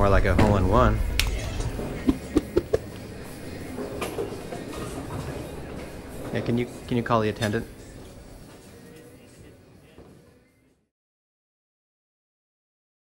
More like a hole in one. Yeah, can you can you call the attendant?